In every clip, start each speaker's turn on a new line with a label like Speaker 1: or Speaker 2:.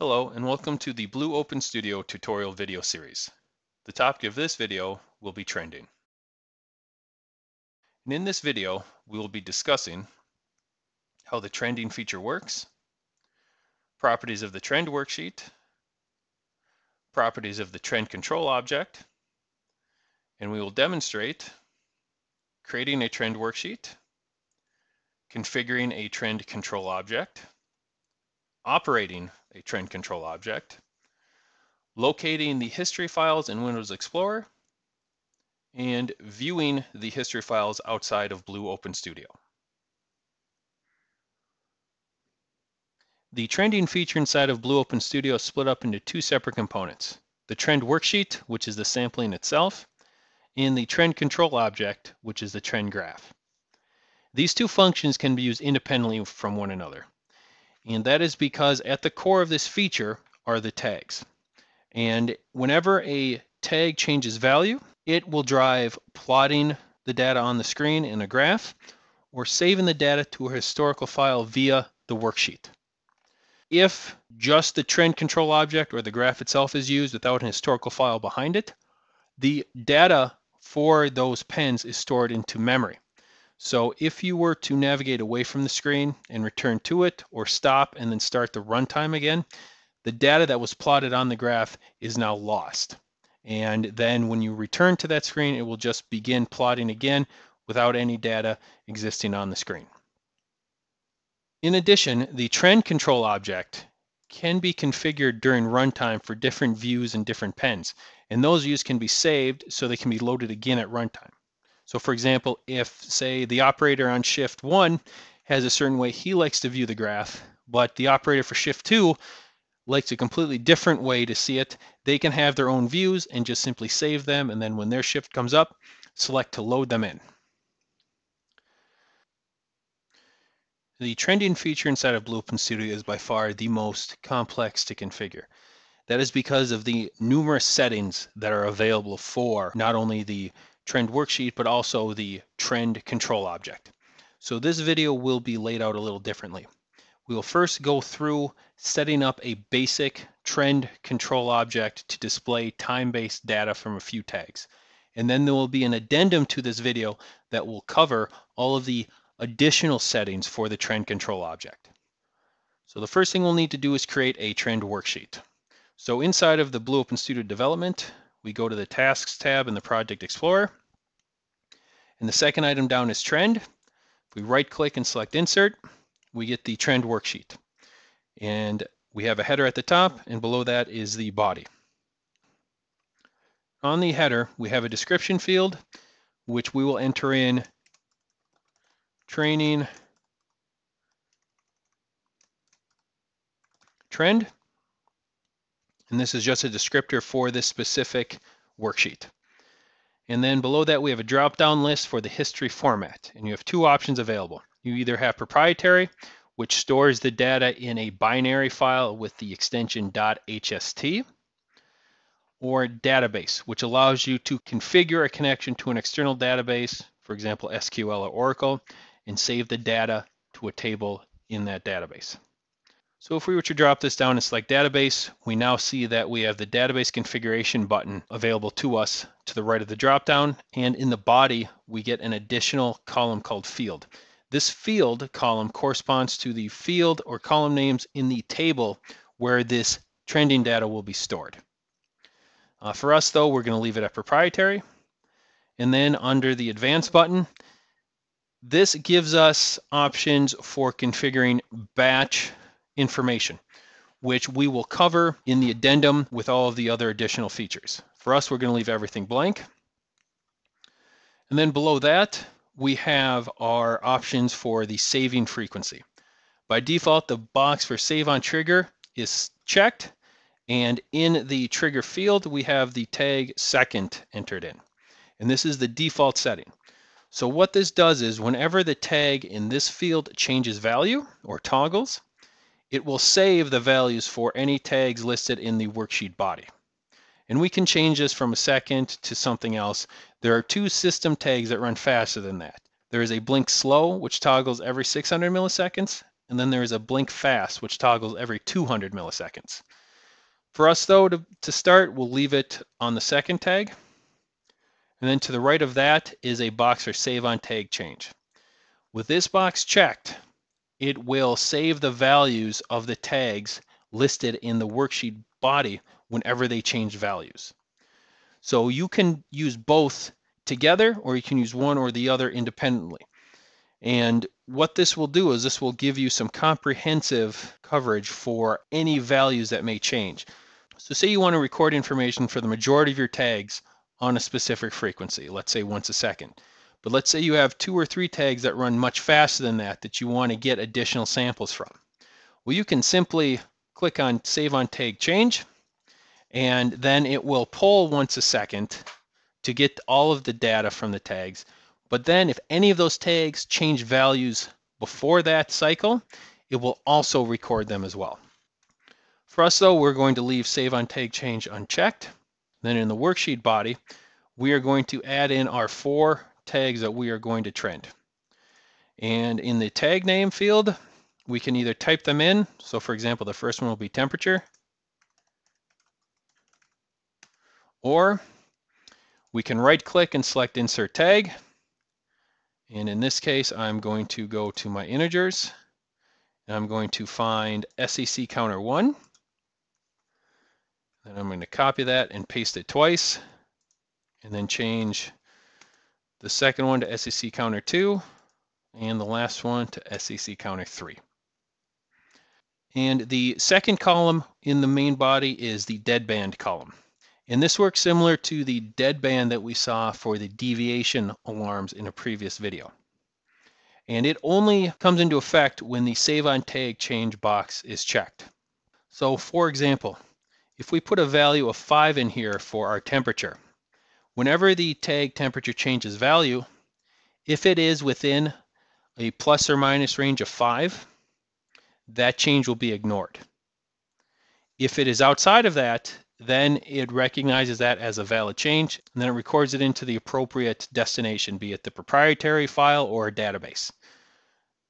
Speaker 1: Hello and welcome to the Blue Open Studio tutorial video series. The topic of this video will be trending. And in this video, we will be discussing how the trending feature works, properties of the trend worksheet, properties of the trend control object, and we will demonstrate creating a trend worksheet, configuring a trend control object, operating a trend control object, locating the history files in Windows Explorer, and viewing the history files outside of Blue Open Studio. The trending feature inside of Blue Open Studio is split up into two separate components. The trend worksheet, which is the sampling itself, and the trend control object, which is the trend graph. These two functions can be used independently from one another. And that is because at the core of this feature are the tags. And whenever a tag changes value, it will drive plotting the data on the screen in a graph or saving the data to a historical file via the worksheet. If just the trend control object or the graph itself is used without an historical file behind it, the data for those pens is stored into memory. So if you were to navigate away from the screen and return to it or stop and then start the runtime again, the data that was plotted on the graph is now lost. And then when you return to that screen, it will just begin plotting again without any data existing on the screen. In addition, the trend control object can be configured during runtime for different views and different pens. And those views can be saved so they can be loaded again at runtime. So for example, if say the operator on shift one has a certain way he likes to view the graph, but the operator for shift two likes a completely different way to see it, they can have their own views and just simply save them. And then when their shift comes up, select to load them in. The trending feature inside of Blue Open Studio is by far the most complex to configure. That is because of the numerous settings that are available for not only the trend worksheet, but also the trend control object. So this video will be laid out a little differently. We will first go through setting up a basic trend control object to display time-based data from a few tags. And then there will be an addendum to this video that will cover all of the additional settings for the trend control object. So the first thing we'll need to do is create a trend worksheet. So inside of the Blue Open Studio development, we go to the Tasks tab in the Project Explorer. And the second item down is Trend. If we right click and select Insert, we get the Trend worksheet. And we have a header at the top, and below that is the body. On the header, we have a description field, which we will enter in training trend. And this is just a descriptor for this specific worksheet. And then below that, we have a drop-down list for the history format. And you have two options available. You either have proprietary, which stores the data in a binary file with the extension .hst, or database, which allows you to configure a connection to an external database, for example, SQL or Oracle, and save the data to a table in that database. So if we were to drop this down and select database, we now see that we have the database configuration button available to us to the right of the dropdown. And in the body, we get an additional column called field. This field column corresponds to the field or column names in the table where this trending data will be stored. Uh, for us though, we're gonna leave it at proprietary. And then under the advanced button, this gives us options for configuring batch information, which we will cover in the addendum with all of the other additional features. For us, we're going to leave everything blank. And then below that, we have our options for the saving frequency. By default, the box for save on trigger is checked. And in the trigger field, we have the tag second entered in. And this is the default setting. So what this does is whenever the tag in this field changes value or toggles, it will save the values for any tags listed in the worksheet body. And we can change this from a second to something else. There are two system tags that run faster than that. There is a blink slow, which toggles every 600 milliseconds, and then there is a blink fast, which toggles every 200 milliseconds. For us though, to, to start, we'll leave it on the second tag. And then to the right of that is a box for save on tag change. With this box checked, it will save the values of the tags listed in the worksheet body whenever they change values. So you can use both together or you can use one or the other independently. And what this will do is this will give you some comprehensive coverage for any values that may change. So say you want to record information for the majority of your tags on a specific frequency, let's say once a second. But let's say you have two or three tags that run much faster than that that you want to get additional samples from. Well, you can simply click on Save on Tag Change, and then it will pull once a second to get all of the data from the tags. But then if any of those tags change values before that cycle, it will also record them as well. For us though, we're going to leave save on tag change unchecked. Then in the worksheet body, we are going to add in our four tags that we are going to trend. And in the tag name field, we can either type them in. So for example, the first one will be temperature. Or we can right click and select insert tag. And in this case, I'm going to go to my integers. And I'm going to find SEC counter 1. Then I'm going to copy that and paste it twice, and then change the second one to SEC counter 2, and the last one to SEC counter 3. And the second column in the main body is the deadband column. And this works similar to the deadband that we saw for the deviation alarms in a previous video. And it only comes into effect when the save on tag change box is checked. So for example, if we put a value of 5 in here for our temperature, whenever the tag temperature changes value, if it is within a plus or minus range of 5, that change will be ignored. If it is outside of that, then it recognizes that as a valid change, and then it records it into the appropriate destination, be it the proprietary file or a database.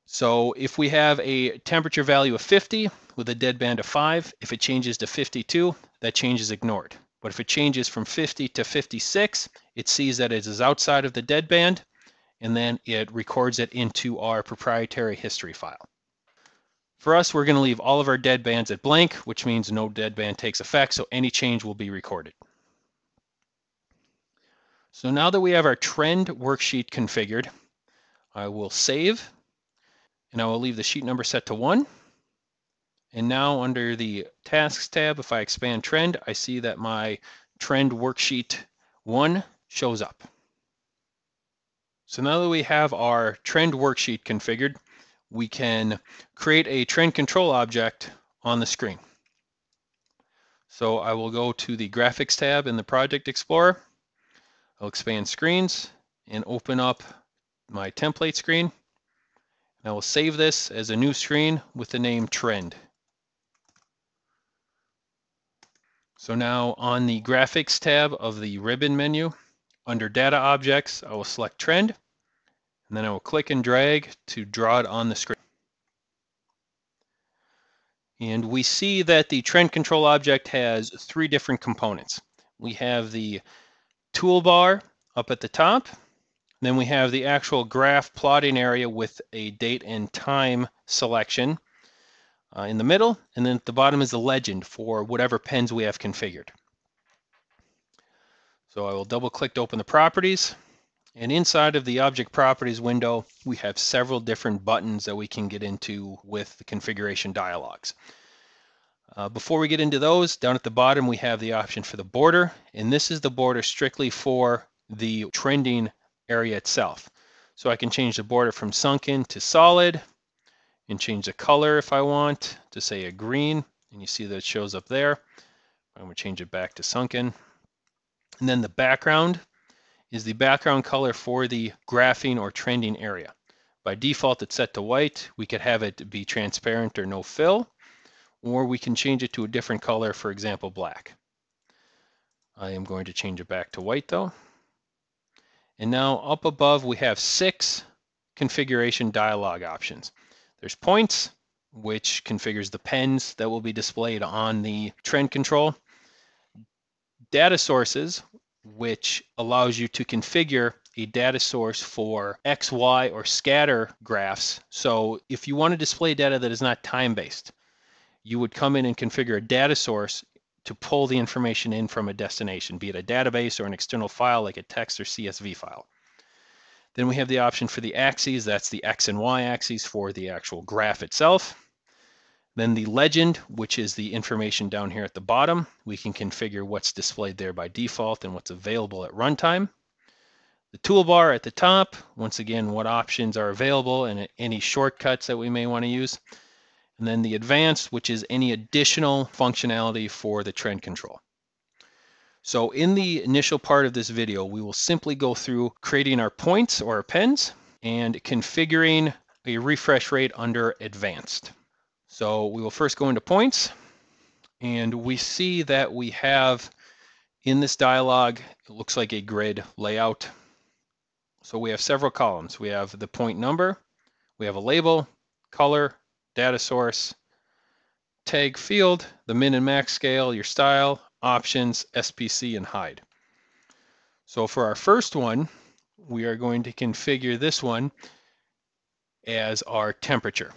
Speaker 1: So if we have a temperature value of 50 with a dead band of 5, if it changes to 52, that change is ignored. But if it changes from 50 to 56, it sees that it is outside of the dead band, and then it records it into our proprietary history file. For us, we're going to leave all of our dead bands at blank, which means no dead band takes effect, so any change will be recorded. So now that we have our trend worksheet configured, I will save and I will leave the sheet number set to one. And now under the tasks tab, if I expand trend, I see that my trend worksheet one shows up. So now that we have our trend worksheet configured, we can create a trend control object on the screen. So I will go to the graphics tab in the project explorer. I'll expand screens and open up my template screen. And I will save this as a new screen with the name trend. So now on the graphics tab of the ribbon menu, under data objects, I will select trend, and then I will click and drag to draw it on the screen. And we see that the trend control object has three different components. We have the toolbar up at the top, then we have the actual graph plotting area with a date and time selection uh, in the middle, and then at the bottom is the legend for whatever pens we have configured. So I will double click to open the properties. And inside of the object properties window, we have several different buttons that we can get into with the configuration dialogues. Uh, before we get into those, down at the bottom, we have the option for the border. And this is the border strictly for the trending area itself. So I can change the border from sunken to solid and change the color if I want to say a green and you see that it shows up there. I'm going to change it back to sunken. And then the background is the background color for the graphing or trending area. By default, it's set to white. We could have it be transparent or no fill, or we can change it to a different color, for example, black. I am going to change it back to white though. And now up above, we have six configuration dialog options. There's points, which configures the pens that will be displayed on the trend control. Data sources, which allows you to configure a data source for X, Y, or scatter graphs. So if you want to display data that is not time-based, you would come in and configure a data source to pull the information in from a destination, be it a database or an external file like a text or CSV file. Then we have the option for the axes, that's the X and Y axes for the actual graph itself. Then the legend, which is the information down here at the bottom, we can configure what's displayed there by default and what's available at runtime. The toolbar at the top, once again, what options are available and any shortcuts that we may want to use. And then the advanced, which is any additional functionality for the trend control. So in the initial part of this video, we will simply go through creating our points or our pens and configuring a refresh rate under advanced. So we will first go into points and we see that we have in this dialog, it looks like a grid layout. So we have several columns. We have the point number, we have a label, color, data source, tag field, the min and max scale, your style, options, SPC, and hide. So for our first one, we are going to configure this one as our temperature.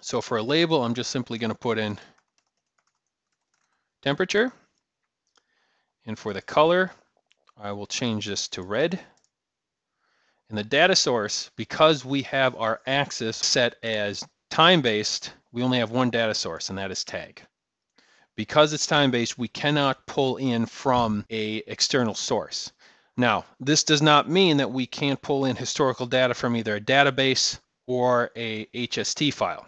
Speaker 1: So for a label, I'm just simply going to put in temperature. And for the color, I will change this to red. And the data source, because we have our axis set as time-based, we only have one data source, and that is tag. Because it's time-based, we cannot pull in from a external source. Now, this does not mean that we can't pull in historical data from either a database or a HST file.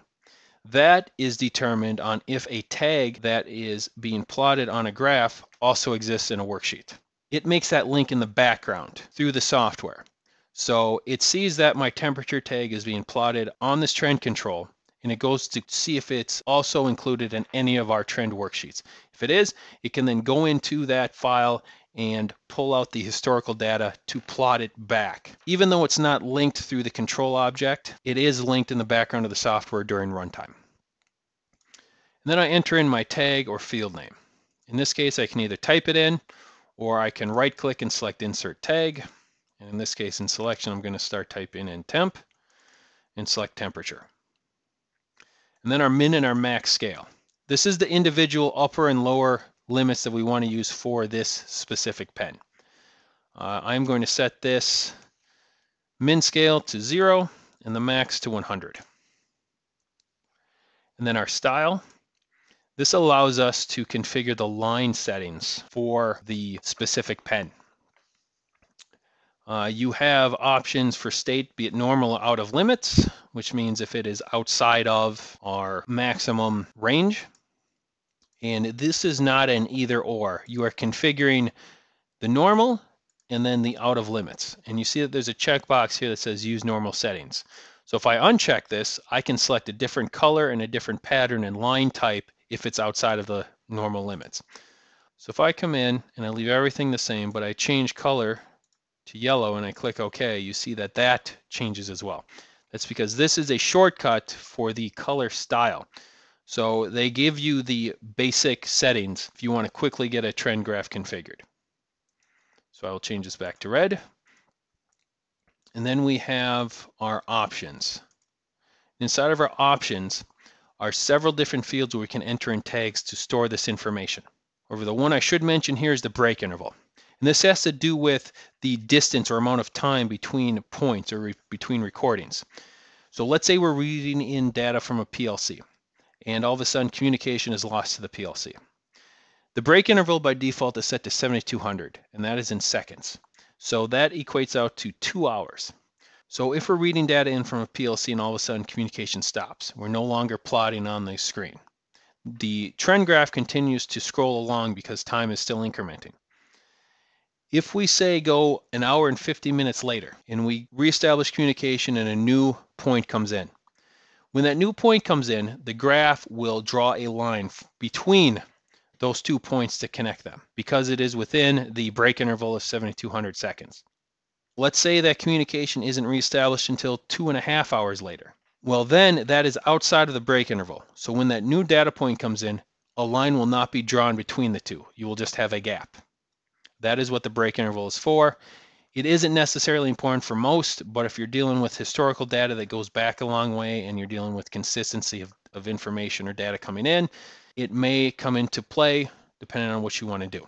Speaker 1: That is determined on if a tag that is being plotted on a graph also exists in a worksheet. It makes that link in the background through the software. So it sees that my temperature tag is being plotted on this trend control and it goes to see if it's also included in any of our trend worksheets. If it is, it can then go into that file and pull out the historical data to plot it back. Even though it's not linked through the control object, it is linked in the background of the software during runtime. And then I enter in my tag or field name. In this case, I can either type it in or I can right click and select insert tag. And in this case, in selection, I'm going to start typing in temp and select temperature. And then our min and our max scale. This is the individual upper and lower limits that we want to use for this specific pen. Uh, I'm going to set this min scale to zero and the max to 100. And then our style. This allows us to configure the line settings for the specific pen. Uh, you have options for state, be it normal or out of limits, which means if it is outside of our maximum range. And this is not an either or. You are configuring the normal and then the out of limits. And you see that there's a checkbox here that says use normal settings. So if I uncheck this, I can select a different color and a different pattern and line type if it's outside of the normal limits. So if I come in and I leave everything the same, but I change color to yellow and I click OK, you see that that changes as well. That's because this is a shortcut for the color style. So they give you the basic settings if you want to quickly get a trend graph configured. So I will change this back to red. And then we have our options. Inside of our options are several different fields where we can enter in tags to store this information. Over the one I should mention here is the break interval. And this has to do with the distance or amount of time between points or re between recordings. So let's say we're reading in data from a PLC and all of a sudden communication is lost to the PLC. The break interval by default is set to 7200 and that is in seconds. So that equates out to two hours. So if we're reading data in from a PLC and all of a sudden communication stops, we're no longer plotting on the screen. The trend graph continues to scroll along because time is still incrementing. If we say go an hour and 50 minutes later and we reestablish communication and a new point comes in, when that new point comes in, the graph will draw a line between those two points to connect them because it is within the break interval of 7200 seconds. Let's say that communication isn't reestablished until two and a half hours later. Well, then that is outside of the break interval. So when that new data point comes in, a line will not be drawn between the two. You will just have a gap. That is what the break interval is for. It isn't necessarily important for most, but if you're dealing with historical data that goes back a long way and you're dealing with consistency of, of information or data coming in, it may come into play depending on what you want to do.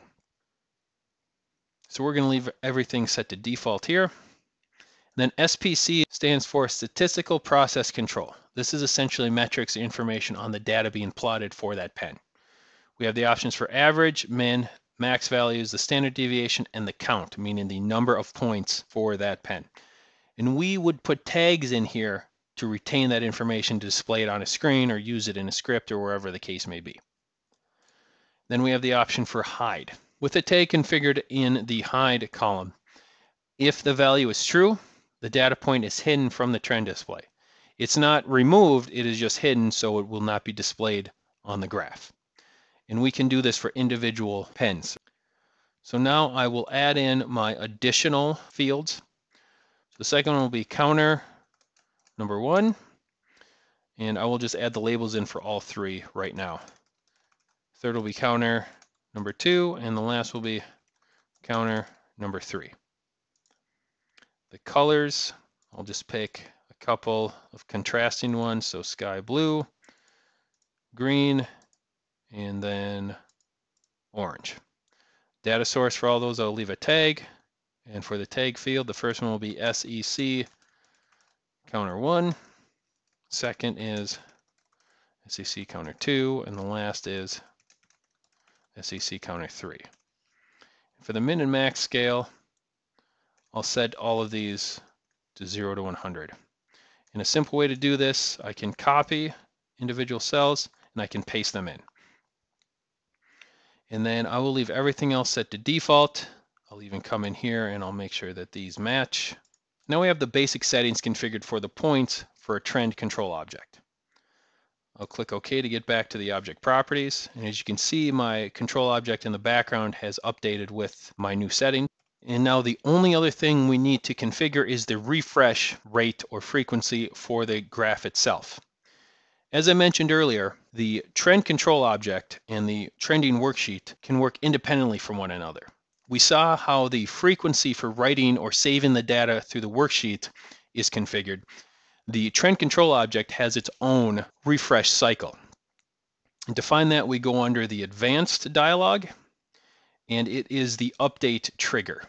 Speaker 1: So we're going to leave everything set to default here. Then SPC stands for Statistical Process Control. This is essentially metrics information on the data being plotted for that pen. We have the options for average, min, max values, the standard deviation, and the count, meaning the number of points for that pen. And we would put tags in here to retain that information to display it on a screen or use it in a script or wherever the case may be. Then we have the option for hide. With a tag configured in the hide column, if the value is true, the data point is hidden from the trend display. It's not removed, it is just hidden so it will not be displayed on the graph. And we can do this for individual pens. So now I will add in my additional fields. The second one will be counter number one. And I will just add the labels in for all three right now. Third will be counter number two, and the last will be counter number three. The colors, I'll just pick a couple of contrasting ones. So sky blue, green, and then orange. Data source for all those, I'll leave a tag. And for the tag field, the first one will be SEC counter one. Second is SEC counter two. And the last is SEC counter three. For the min and max scale, I'll set all of these to 0 to 100. And a simple way to do this, I can copy individual cells and I can paste them in. And then I will leave everything else set to default. I'll even come in here and I'll make sure that these match. Now we have the basic settings configured for the points for a trend control object. I'll click OK to get back to the object properties. And as you can see, my control object in the background has updated with my new setting. And now the only other thing we need to configure is the refresh rate or frequency for the graph itself. As I mentioned earlier, the trend control object and the trending worksheet can work independently from one another. We saw how the frequency for writing or saving the data through the worksheet is configured. The trend control object has its own refresh cycle. And to find that, we go under the advanced dialog, and it is the update trigger.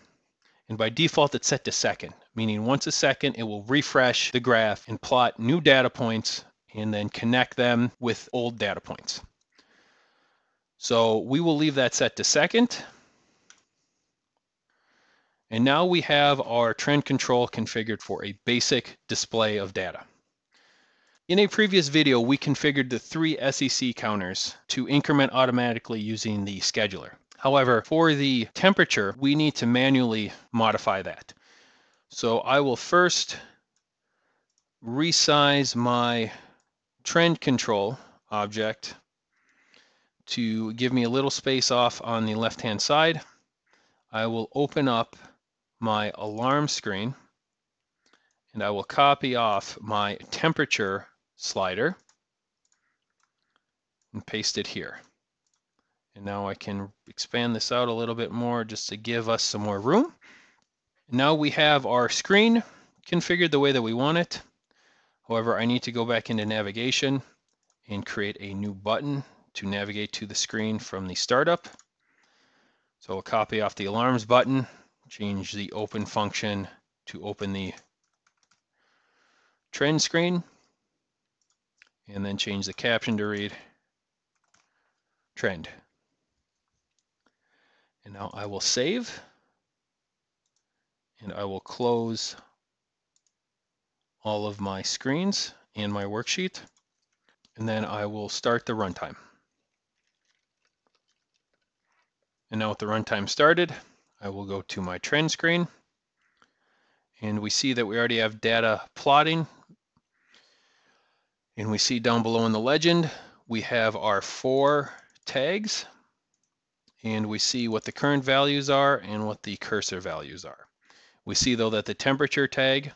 Speaker 1: And by default, it's set to second, meaning once a second, it will refresh the graph and plot new data points and then connect them with old data points. So we will leave that set to second. And now we have our trend control configured for a basic display of data. In a previous video, we configured the three SEC counters to increment automatically using the scheduler. However, for the temperature, we need to manually modify that. So I will first resize my trend control object to give me a little space off on the left hand side. I will open up my alarm screen and I will copy off my temperature slider and paste it here. And now I can expand this out a little bit more just to give us some more room. Now we have our screen configured the way that we want it. However, I need to go back into navigation and create a new button to navigate to the screen from the startup. So I'll copy off the alarms button, change the open function to open the trend screen, and then change the caption to read trend. And now I will save and I will close all of my screens and my worksheet. And then I will start the runtime. And now with the runtime started, I will go to my trend screen. And we see that we already have data plotting. And we see down below in the legend, we have our four tags and we see what the current values are and what the cursor values are. We see though that the temperature tag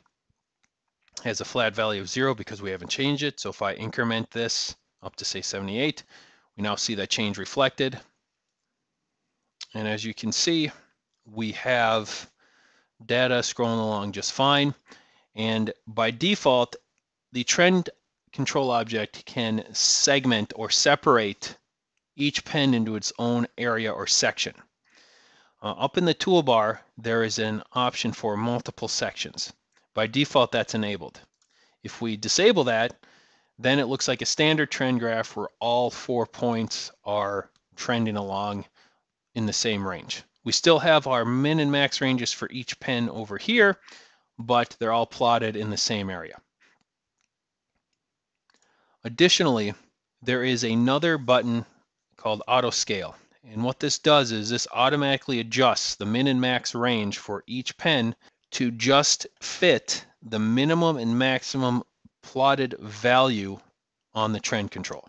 Speaker 1: has a flat value of zero because we haven't changed it. So if I increment this up to say 78, we now see that change reflected. And as you can see, we have data scrolling along just fine. And by default, the trend control object can segment or separate each pen into its own area or section. Uh, up in the toolbar, there is an option for multiple sections. By default, that's enabled. If we disable that, then it looks like a standard trend graph where all four points are trending along in the same range. We still have our min and max ranges for each pen over here, but they're all plotted in the same area. Additionally, there is another button called auto scale. And what this does is this automatically adjusts the min and max range for each pen to just fit the minimum and maximum plotted value on the trend control.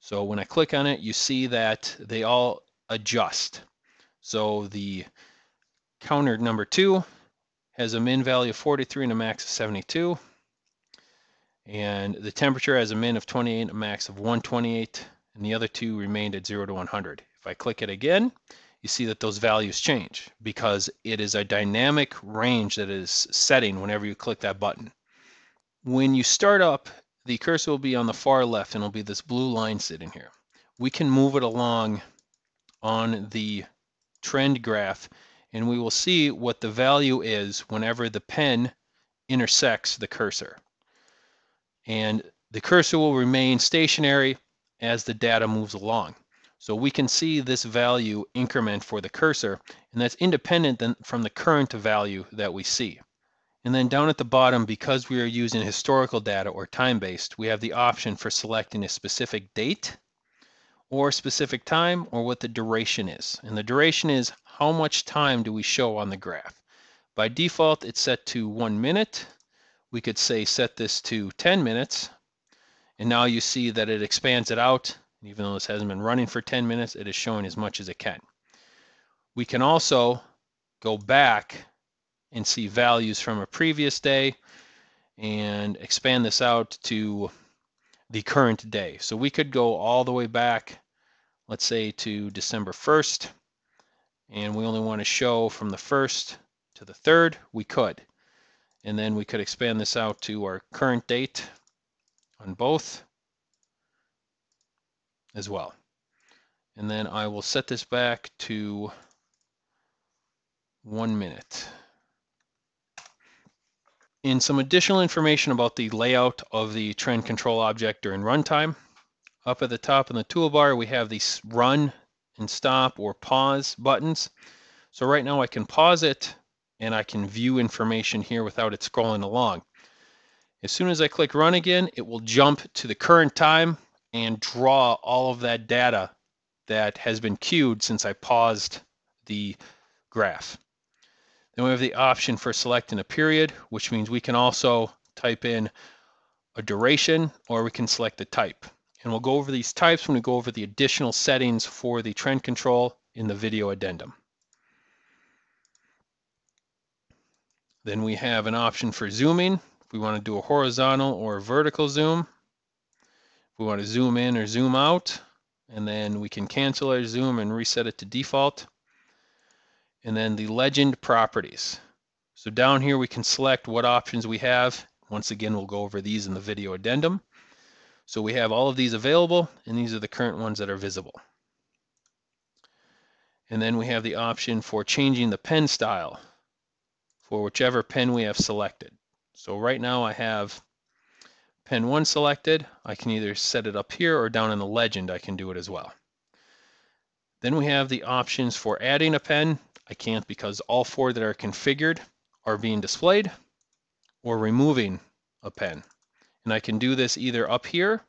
Speaker 1: So when I click on it, you see that they all adjust. So the counter number two has a min value of 43 and a max of 72. And the temperature has a min of 28 and a max of 128. And the other two remained at 0 to 100. If I click it again, you see that those values change because it is a dynamic range that is setting whenever you click that button. When you start up, the cursor will be on the far left and it'll be this blue line sitting here. We can move it along on the trend graph and we will see what the value is whenever the pen intersects the cursor. And the cursor will remain stationary as the data moves along. So we can see this value increment for the cursor, and that's independent than, from the current value that we see. And then down at the bottom, because we are using historical data or time-based, we have the option for selecting a specific date or specific time or what the duration is. And the duration is how much time do we show on the graph. By default, it's set to one minute. We could say set this to 10 minutes. And now you see that it expands it out even though this hasn't been running for 10 minutes, it is showing as much as it can. We can also go back and see values from a previous day and expand this out to the current day. So we could go all the way back, let's say to December 1st, and we only want to show from the 1st to the 3rd, we could. And then we could expand this out to our current date on both as well. And then I will set this back to one minute. In some additional information about the layout of the trend control object during runtime, up at the top in the toolbar we have these run and stop or pause buttons. So right now I can pause it and I can view information here without it scrolling along. As soon as I click run again, it will jump to the current time and draw all of that data that has been queued since I paused the graph. Then we have the option for selecting a period, which means we can also type in a duration or we can select a type. And we'll go over these types when we go over the additional settings for the trend control in the video addendum. Then we have an option for zooming. If we want to do a horizontal or a vertical zoom, we want to zoom in or zoom out, and then we can cancel our zoom and reset it to default. And then the legend properties. So down here we can select what options we have. Once again, we'll go over these in the video addendum. So we have all of these available, and these are the current ones that are visible. And then we have the option for changing the pen style for whichever pen we have selected. So right now I have pen 1 selected, I can either set it up here or down in the legend I can do it as well. Then we have the options for adding a pen. I can't because all four that are configured are being displayed or removing a pen. And I can do this either up here.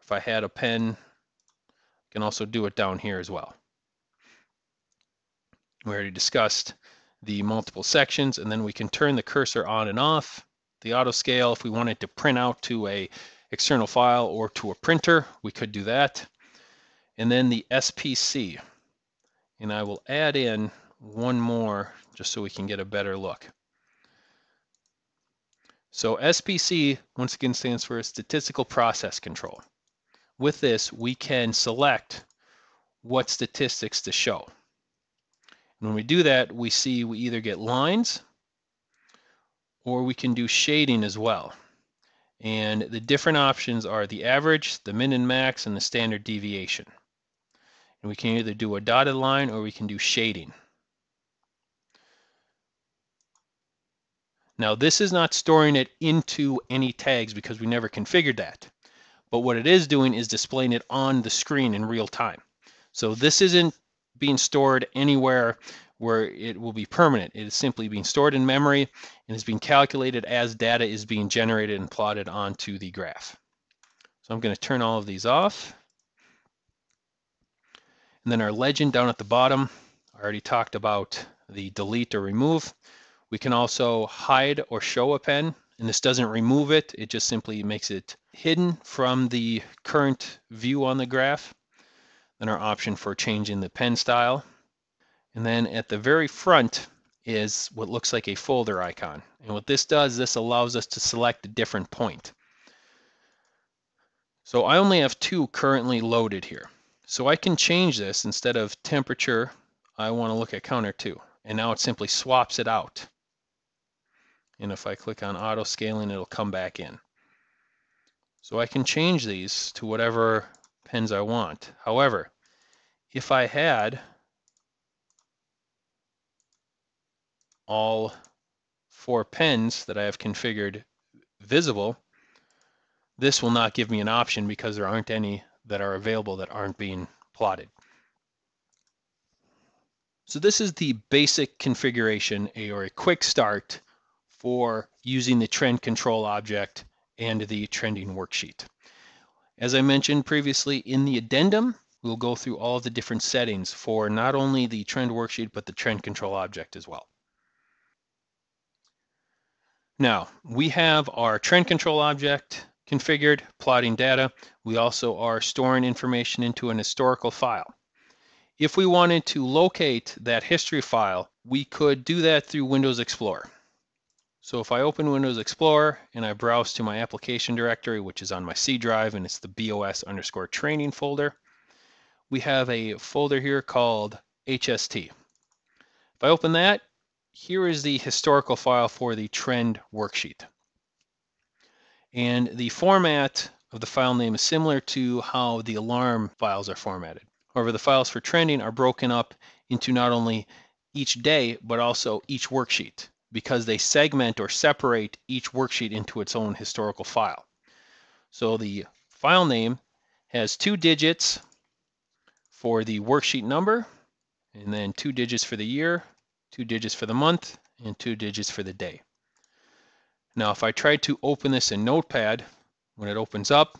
Speaker 1: If I had a pen, I can also do it down here as well. We already discussed the multiple sections and then we can turn the cursor on and off the auto scale. If we wanted to print out to a external file or to a printer, we could do that. And then the SPC. And I will add in one more just so we can get a better look. So SPC, once again, stands for Statistical Process Control. With this, we can select what statistics to show. And when we do that, we see we either get lines or we can do shading as well. And the different options are the average, the min and max, and the standard deviation. And we can either do a dotted line or we can do shading. Now this is not storing it into any tags because we never configured that. But what it is doing is displaying it on the screen in real time. So this isn't being stored anywhere where it will be permanent. It is simply being stored in memory and is being calculated as data is being generated and plotted onto the graph. So I'm going to turn all of these off. And then our legend down at the bottom, I already talked about the delete or remove. We can also hide or show a pen, and this doesn't remove it, it just simply makes it hidden from the current view on the graph. Then our option for changing the pen style. And then at the very front is what looks like a folder icon. And what this does, this allows us to select a different point. So I only have two currently loaded here. So I can change this instead of temperature, I want to look at counter two. And now it simply swaps it out. And if I click on auto scaling, it'll come back in. So I can change these to whatever pens I want. However, if I had all four pens that I have configured visible, this will not give me an option because there aren't any that are available that aren't being plotted. So this is the basic configuration or a quick start for using the trend control object and the trending worksheet. As I mentioned previously in the addendum, we'll go through all of the different settings for not only the trend worksheet, but the trend control object as well. Now, we have our trend control object configured, plotting data. We also are storing information into an historical file. If we wanted to locate that history file, we could do that through Windows Explorer. So if I open Windows Explorer and I browse to my application directory, which is on my C drive and it's the BOS underscore training folder, we have a folder here called HST. If I open that, here is the historical file for the trend worksheet. And the format of the file name is similar to how the alarm files are formatted. However, the files for trending are broken up into not only each day, but also each worksheet because they segment or separate each worksheet into its own historical file. So the file name has two digits for the worksheet number, and then two digits for the year, two digits for the month, and two digits for the day. Now, if I try to open this in Notepad, when it opens up,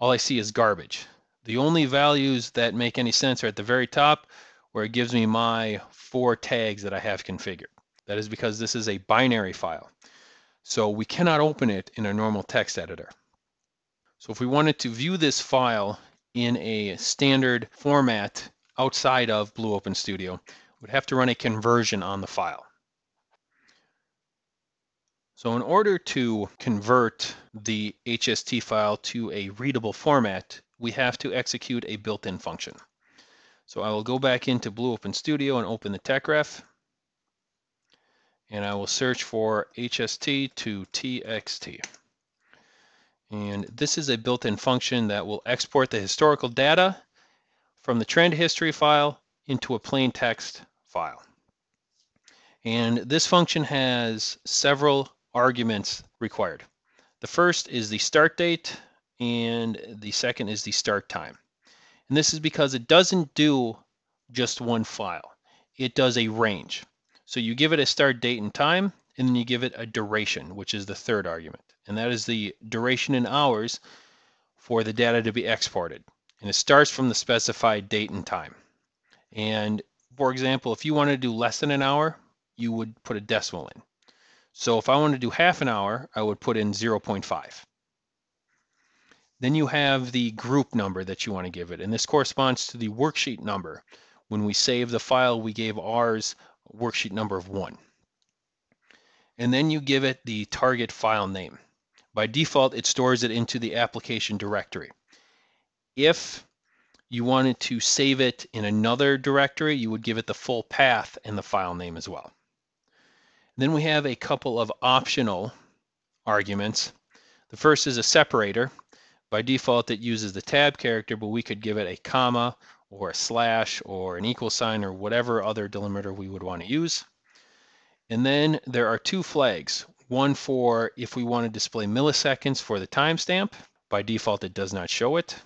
Speaker 1: all I see is garbage. The only values that make any sense are at the very top where it gives me my four tags that I have configured. That is because this is a binary file. So we cannot open it in a normal text editor. So if we wanted to view this file in a standard format outside of Blue Open Studio, we'd have to run a conversion on the file. So in order to convert the HST file to a readable format, we have to execute a built-in function. So I will go back into Blue Open Studio and open the TechRef and I will search for HST to TXT. And this is a built-in function that will export the historical data from the trend history file into a plain text file. And this function has several arguments required. The first is the start date, and the second is the start time. And this is because it doesn't do just one file. It does a range. So you give it a start date and time, and then you give it a duration, which is the third argument. And that is the duration in hours for the data to be exported. And it starts from the specified date and time. And for example, if you want to do less than an hour, you would put a decimal in. So if I want to do half an hour, I would put in 0.5. Then you have the group number that you want to give it, and this corresponds to the worksheet number. When we save the file, we gave ours worksheet number of one. and then you give it the target file name. By default, it stores it into the application directory. If you wanted to save it in another directory, you would give it the full path and the file name as well. Then we have a couple of optional arguments. The first is a separator. By default, it uses the tab character, but we could give it a comma or a slash or an equal sign or whatever other delimiter we would want to use. And then there are two flags, one for if we want to display milliseconds for the timestamp. By default, it does not show it.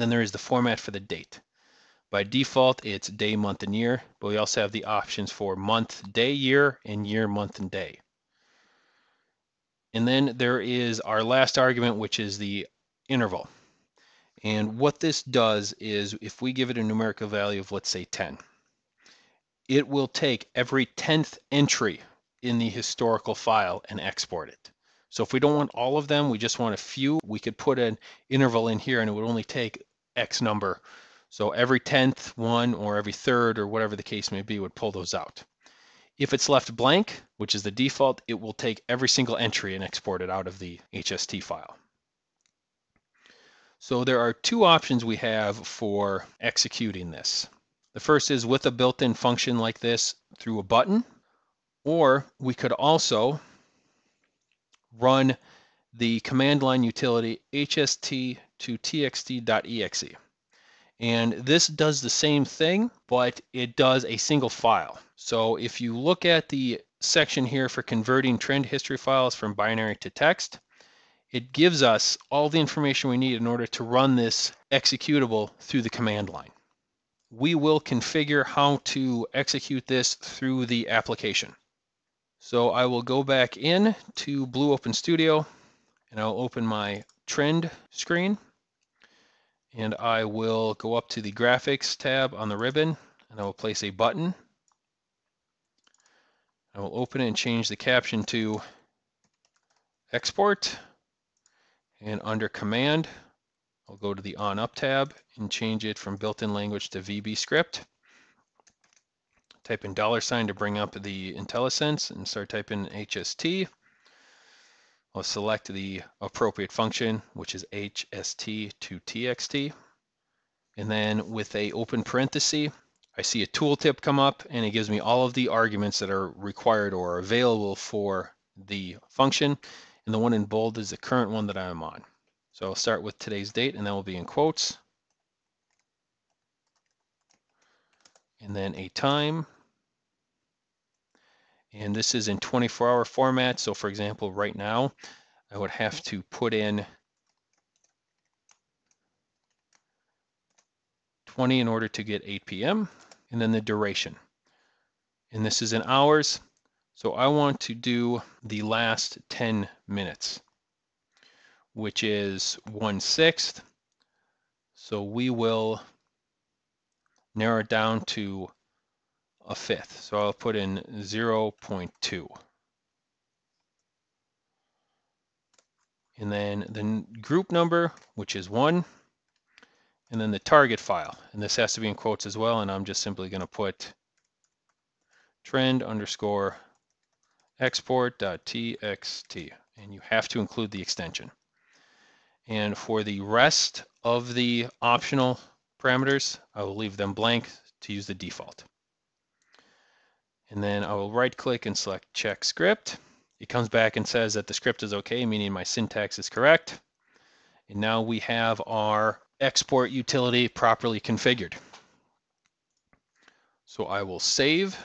Speaker 1: Then there is the format for the date. By default, it's day, month, and year, but we also have the options for month, day, year, and year, month, and day. And then there is our last argument, which is the interval. And what this does is if we give it a numerical value of, let's say, 10, it will take every 10th entry in the historical file and export it. So if we don't want all of them, we just want a few, we could put an interval in here and it would only take X number. So every 10th one or every third or whatever the case may be would pull those out. If it's left blank, which is the default, it will take every single entry and export it out of the HST file. So there are two options we have for executing this. The first is with a built-in function like this through a button, or we could also run the command line utility hst to txt.exe. And this does the same thing, but it does a single file. So if you look at the section here for converting trend history files from binary to text, it gives us all the information we need in order to run this executable through the command line we will configure how to execute this through the application. So I will go back in to Blue Open Studio and I'll open my trend screen and I will go up to the graphics tab on the ribbon and I will place a button. I will open and change the caption to export and under command I'll go to the on up tab and change it from built-in language to VB script. Type in dollar sign to bring up the IntelliSense and start typing HST. I'll select the appropriate function, which is HST to TXT. And then with a open parenthesis, I see a tooltip come up and it gives me all of the arguments that are required or available for the function. And the one in bold is the current one that I'm on. So I'll start with today's date and that will be in quotes. And then a time. And this is in 24 hour format. So for example, right now, I would have to put in 20 in order to get 8 p.m. and then the duration. And this is in hours. So I want to do the last 10 minutes which is 1 sixth. So we will narrow it down to a fifth. So I'll put in 0.2. And then the group number, which is 1, and then the target file. And this has to be in quotes as well, and I'm just simply going to put trend underscore export.txt, and you have to include the extension. And for the rest of the optional parameters, I will leave them blank to use the default. And then I will right click and select check script. It comes back and says that the script is okay, meaning my syntax is correct. And now we have our export utility properly configured. So I will save,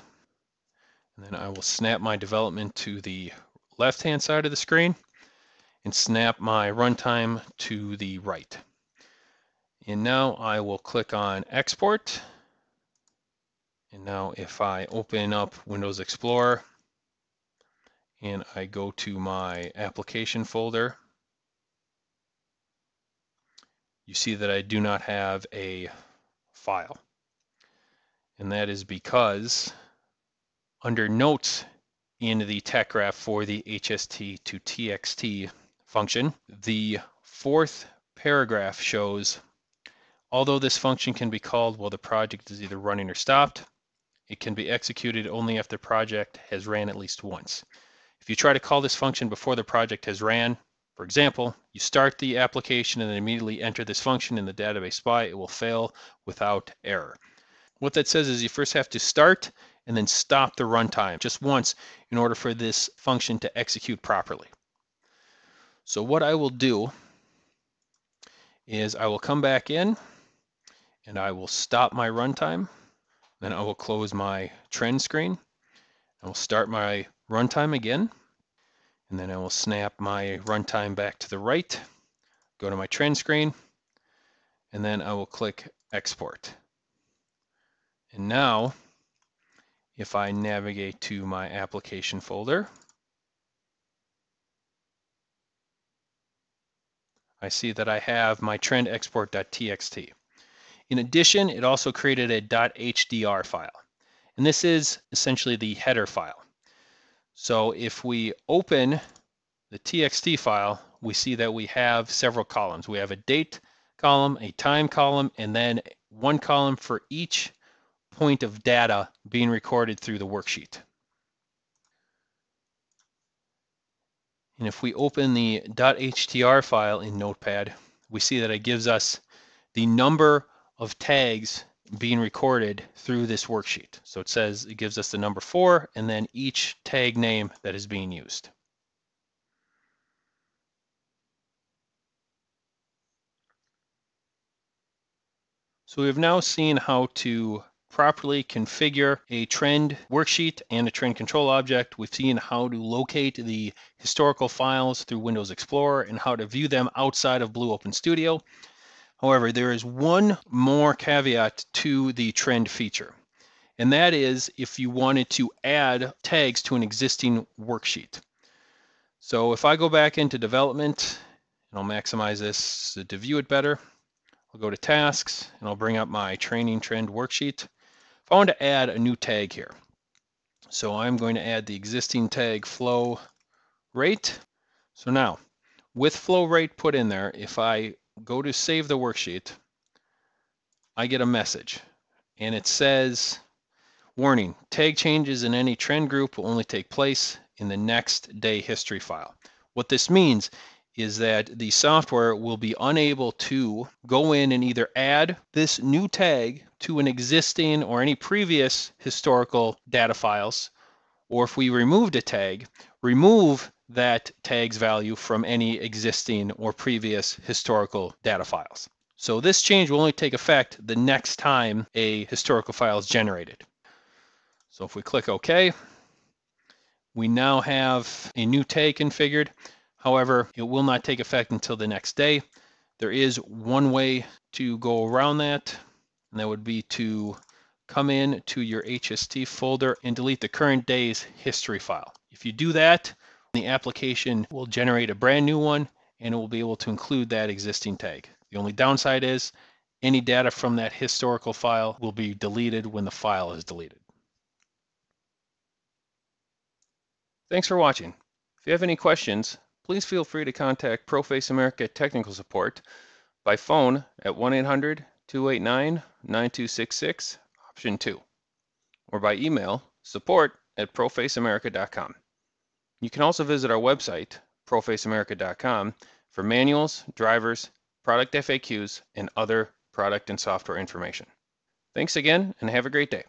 Speaker 1: and then I will snap my development to the left-hand side of the screen and snap my runtime to the right. And now I will click on export. And now if I open up Windows Explorer and I go to my application folder, you see that I do not have a file. And that is because under notes in the tech graph for the HST to TXT function. The fourth paragraph shows, although this function can be called while the project is either running or stopped, it can be executed only if the project has ran at least once. If you try to call this function before the project has ran, for example, you start the application and then immediately enter this function in the database spy, it will fail without error. What that says is you first have to start and then stop the runtime just once in order for this function to execute properly. So what I will do is I will come back in and I will stop my runtime. Then I will close my trend screen. I will start my runtime again. And then I will snap my runtime back to the right, go to my trend screen, and then I will click export. And now, if I navigate to my application folder, I see that I have my trend export.txt. In addition, it also created a .hdr file. And this is essentially the header file. So if we open the txt file, we see that we have several columns. We have a date column, a time column, and then one column for each point of data being recorded through the worksheet. And if we open the .hdr file in Notepad, we see that it gives us the number of tags being recorded through this worksheet. So it says it gives us the number four and then each tag name that is being used. So we've now seen how to properly configure a trend worksheet and a trend control object. We've seen how to locate the historical files through Windows Explorer and how to view them outside of Blue Open Studio. However, there is one more caveat to the trend feature, and that is if you wanted to add tags to an existing worksheet. So if I go back into development, and I'll maximize this to view it better, I'll go to tasks and I'll bring up my training trend worksheet. If I want to add a new tag here, so I'm going to add the existing tag flow rate. So now, with flow rate put in there, if I go to save the worksheet, I get a message and it says, warning, tag changes in any trend group will only take place in the next day history file. What this means is that the software will be unable to go in and either add this new tag to an existing or any previous historical data files, or if we removed a tag, remove that tag's value from any existing or previous historical data files. So this change will only take effect the next time a historical file is generated. So if we click OK, we now have a new tag configured. However, it will not take effect until the next day. There is one way to go around that, and that would be to come in to your HST folder and delete the current day's history file. If you do that, the application will generate a brand new one and it will be able to include that existing tag. The only downside is any data from that historical file will be deleted when the file is deleted. Thanks for watching. If you have any questions, please feel free to contact ProFace America Technical Support by phone at 1-800-289-9266, option 2, or by email, support at profaceamerica.com. You can also visit our website, profaceamerica.com, for manuals, drivers, product FAQs, and other product and software information. Thanks again, and have a great day.